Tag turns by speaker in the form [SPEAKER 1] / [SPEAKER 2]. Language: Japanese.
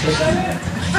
[SPEAKER 1] Spanish!